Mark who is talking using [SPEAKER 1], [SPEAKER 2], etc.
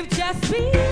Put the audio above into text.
[SPEAKER 1] we've just begun.